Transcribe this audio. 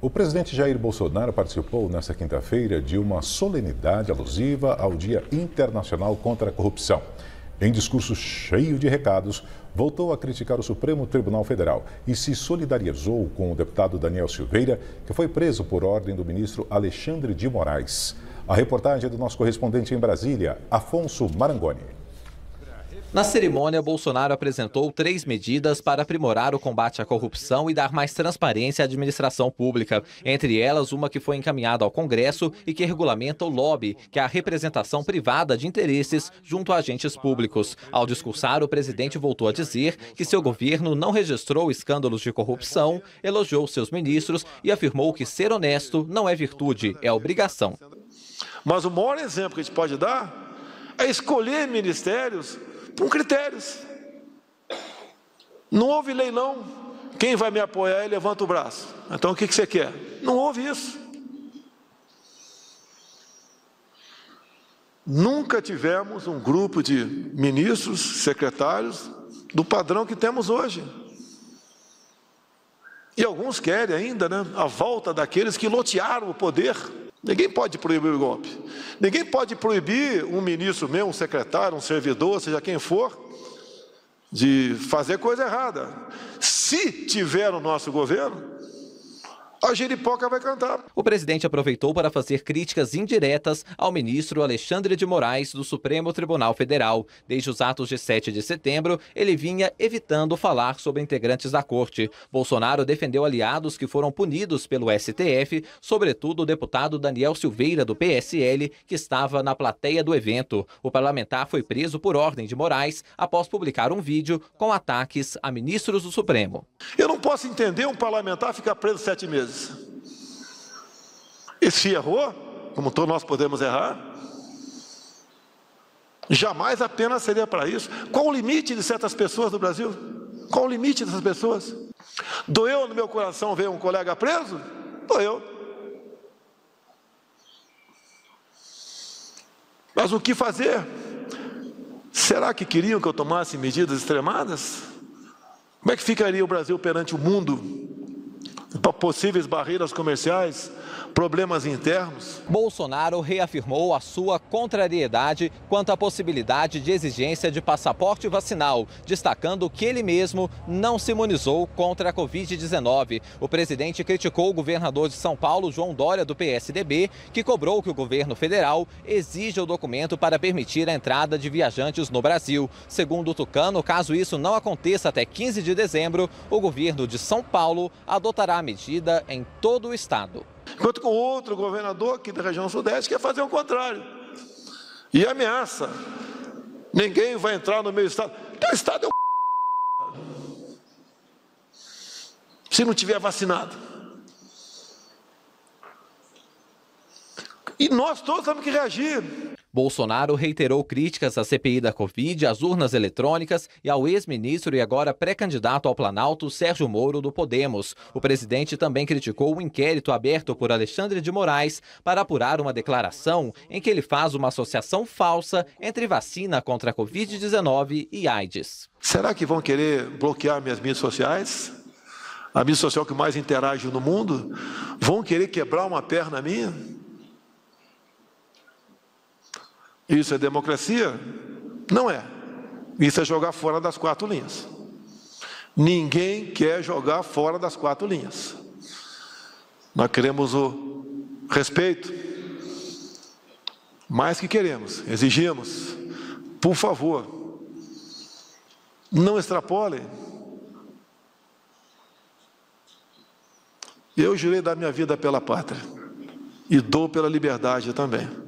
O presidente Jair Bolsonaro participou nesta quinta-feira de uma solenidade alusiva ao Dia Internacional contra a Corrupção. Em discurso cheio de recados, voltou a criticar o Supremo Tribunal Federal e se solidarizou com o deputado Daniel Silveira, que foi preso por ordem do ministro Alexandre de Moraes. A reportagem é do nosso correspondente em Brasília, Afonso Marangoni. Na cerimônia, Bolsonaro apresentou três medidas para aprimorar o combate à corrupção e dar mais transparência à administração pública. Entre elas, uma que foi encaminhada ao Congresso e que regulamenta o lobby, que é a representação privada de interesses junto a agentes públicos. Ao discursar, o presidente voltou a dizer que seu governo não registrou escândalos de corrupção, elogiou seus ministros e afirmou que ser honesto não é virtude, é obrigação. Mas o maior exemplo que a gente pode dar é escolher ministérios com critérios. Não houve leilão. Quem vai me apoiar e levanta o braço. Então o que você quer? Não houve isso. Nunca tivemos um grupo de ministros, secretários, do padrão que temos hoje. E alguns querem ainda né, a volta daqueles que lotearam o poder. Ninguém pode proibir o golpe. Ninguém pode proibir um ministro meu, um secretário, um servidor, seja quem for, de fazer coisa errada. Se tiver no nosso governo, a giripoca vai cantar. O presidente aproveitou para fazer críticas indiretas ao ministro Alexandre de Moraes do Supremo Tribunal Federal. Desde os atos de 7 de setembro, ele vinha evitando falar sobre integrantes da corte. Bolsonaro defendeu aliados que foram punidos pelo STF, sobretudo o deputado Daniel Silveira, do PSL, que estava na plateia do evento. O parlamentar foi preso por ordem de Moraes após publicar um vídeo com ataques a ministros do Supremo. Eu não posso entender um parlamentar ficar preso sete meses vezes. E se errou, como todos nós podemos errar, jamais a pena seria para isso. Qual o limite de certas pessoas do Brasil? Qual o limite dessas pessoas? Doeu no meu coração ver um colega preso? Doeu. Mas o que fazer? Será que queriam que eu tomasse medidas extremadas? Como é que ficaria o Brasil perante o mundo possíveis barreiras comerciais, problemas internos. Bolsonaro reafirmou a sua contrariedade quanto à possibilidade de exigência de passaporte vacinal, destacando que ele mesmo não se imunizou contra a Covid-19. O presidente criticou o governador de São Paulo, João Dória, do PSDB, que cobrou que o governo federal exija o documento para permitir a entrada de viajantes no Brasil. Segundo o Tucano, caso isso não aconteça até 15 de dezembro, o governo de São Paulo adotará a medida em todo o estado. Enquanto com outro governador aqui da região sudeste quer fazer o contrário. E ameaça. Ninguém vai entrar no meu estado. Teu estado é o se não tiver vacinado. E nós todos temos que reagir. Bolsonaro reiterou críticas à CPI da Covid, às urnas eletrônicas e ao ex-ministro e agora pré-candidato ao Planalto, Sérgio Moro, do Podemos. O presidente também criticou o inquérito aberto por Alexandre de Moraes para apurar uma declaração em que ele faz uma associação falsa entre vacina contra a Covid-19 e AIDS. Será que vão querer bloquear minhas mídias sociais? A mídia social que mais interage no mundo? Vão querer quebrar uma perna minha? Isso é democracia? Não é. Isso é jogar fora das quatro linhas. Ninguém quer jogar fora das quatro linhas. Nós queremos o respeito, mais que queremos, exigimos, por favor, não extrapolem. Eu jurei dar minha vida pela pátria e dou pela liberdade também.